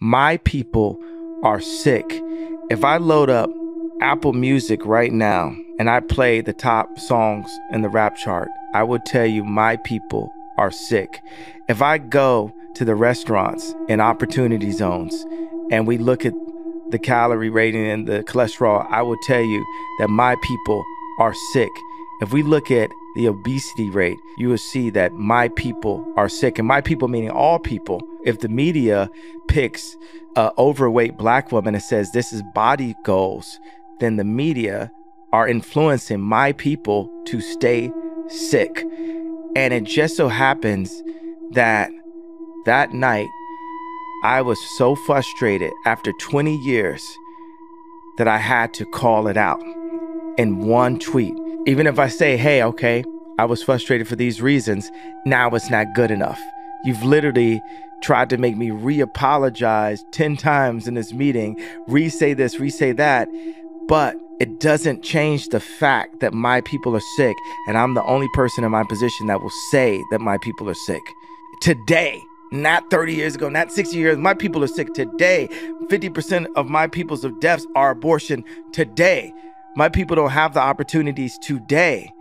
My people are sick. If I load up Apple Music right now and I play the top songs in the rap chart, I would tell you my people are sick. If I go to the restaurants and opportunity zones and we look at the calorie rating and the cholesterol, I will tell you that my people are sick. If we look at the obesity rate, you will see that my people are sick. And my people, meaning all people. If the media picks an overweight black woman and says this is body goals, then the media are influencing my people to stay sick. And it just so happens that that night, I was so frustrated after 20 years that I had to call it out in one tweet. Even if I say, hey, okay, I was frustrated for these reasons, now it's not good enough. You've literally tried to make me re apologize 10 times in this meeting, re say this, re say that, but it doesn't change the fact that my people are sick, and I'm the only person in my position that will say that my people are sick. Today, not 30 years ago, not 60 years, my people are sick today. 50% of my people's of deaths are abortion today. My people don't have the opportunities today